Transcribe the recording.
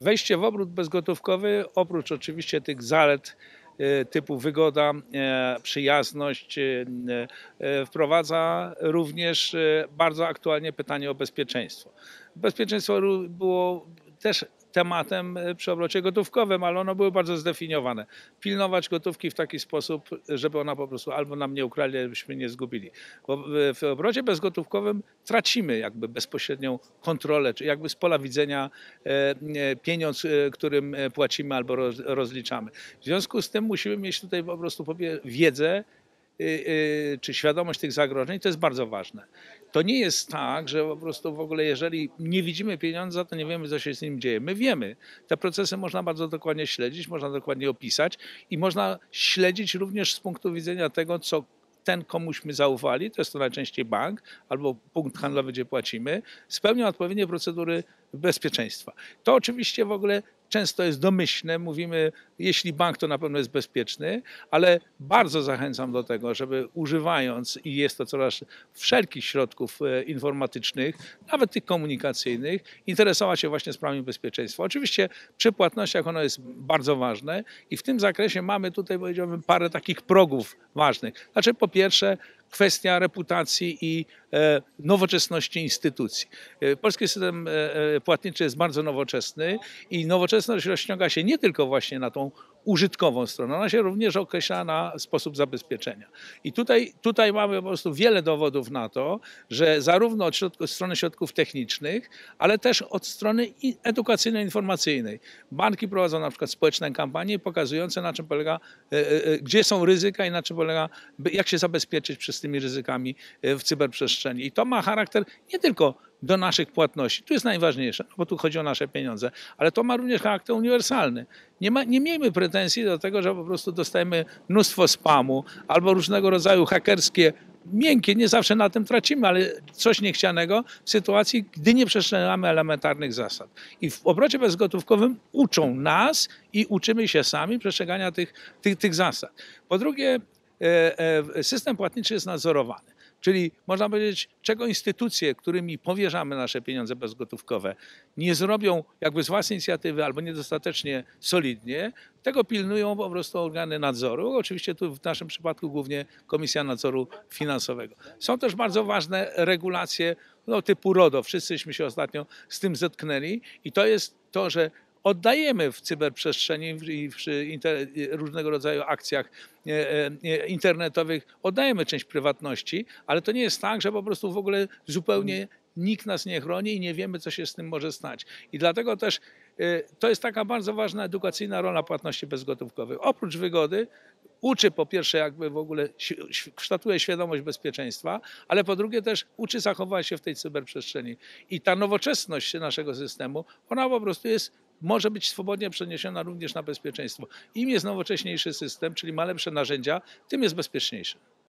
Wejście w obrót bezgotówkowy, oprócz oczywiście tych zalet e, typu wygoda, e, przyjazność, e, wprowadza również bardzo aktualnie pytanie o bezpieczeństwo. Bezpieczeństwo było też tematem e, przy obrocie gotówkowym, ale one były bardzo zdefiniowane. Pilnować gotówki w taki sposób, żeby ona po prostu albo nam nie ukradli, żebyśmy nie zgubili. Bo w- obrocie bezgotówkowym tracimy jakby bezpośrednią kontrolę, czy jakby z pola widzenia e, e, pieniądz, którym płacimy albo roz, rozliczamy. W związku z tym musimy mieć tutaj po prostu wiedzę, czy świadomość tych zagrożeń, to jest bardzo ważne. To nie jest tak, że po prostu w ogóle jeżeli nie widzimy pieniądza, to nie wiemy, co się z nim dzieje. My wiemy. Te procesy można bardzo dokładnie śledzić, można dokładnie opisać i można śledzić również z punktu widzenia tego, co ten komuśmy zaufali, to jest to najczęściej bank albo punkt handlowy, gdzie płacimy, spełnia odpowiednie procedury bezpieczeństwa. To oczywiście w ogóle często jest domyślne, mówimy, jeśli bank to na pewno jest bezpieczny, ale bardzo zachęcam do tego, żeby używając, i jest to coraz wszelkich środków e, informatycznych, nawet tych komunikacyjnych, interesować się właśnie sprawami bezpieczeństwa. Oczywiście przy płatnościach ono jest bardzo ważne i w tym zakresie mamy tutaj, powiedziałbym, parę takich progów ważnych. Znaczy, po pierwsze, kwestia reputacji i e, nowoczesności instytucji. E, Polski system e, płatniczy jest bardzo nowoczesny i nowoczesność rozciąga się nie tylko właśnie na tą użytkową stronę, ona się również określa na sposób zabezpieczenia. I tutaj, tutaj mamy po prostu wiele dowodów na to, że zarówno od strony środków technicznych, ale też od strony edukacyjno-informacyjnej. Banki prowadzą na przykład społeczne kampanie pokazujące na czym polega, e, e, e, gdzie są ryzyka i na czym polega, jak się zabezpieczyć przed tymi ryzykami w cyberprzestrzeni. I to ma charakter nie tylko do naszych płatności, tu jest najważniejsze, no bo tu chodzi o nasze pieniądze, ale to ma również charakter uniwersalny. Nie, ma, nie miejmy pretensji do tego, że po prostu dostajemy mnóstwo spamu albo różnego rodzaju hakerskie miękkie, nie zawsze na tym tracimy, ale coś niechcianego w sytuacji, gdy nie przestrzegamy elementarnych zasad. I w obrocie bezgotówkowym uczą nas i uczymy się sami przestrzegania tych, tych, tych zasad. Po drugie, e, e, system płatniczy jest nadzorowany. Czyli można powiedzieć, czego instytucje, którymi powierzamy nasze pieniądze bezgotówkowe, nie zrobią jakby z własnej inicjatywy albo niedostatecznie solidnie, tego pilnują po prostu organy nadzoru. Oczywiście tu w naszym przypadku głównie Komisja Nadzoru Finansowego. Są też bardzo ważne regulacje no, typu RODO. Wszyscyśmy się ostatnio z tym zetknęli i to jest to, że oddajemy w cyberprzestrzeni i przy inter, różnego rodzaju akcjach e, e, internetowych, oddajemy część prywatności, ale to nie jest tak, że po prostu w ogóle zupełnie nikt nas nie chroni i nie wiemy, co się z tym może stać. I dlatego też e, to jest taka bardzo ważna edukacyjna rola płatności bezgotówkowych. Oprócz wygody uczy po pierwsze jakby w ogóle kształtuje świadomość bezpieczeństwa, ale po drugie też uczy zachować się w tej cyberprzestrzeni. I ta nowoczesność naszego systemu, ona po prostu jest może być swobodnie przeniesiona również na bezpieczeństwo. Im jest nowocześniejszy system, czyli ma lepsze narzędzia, tym jest bezpieczniejszy.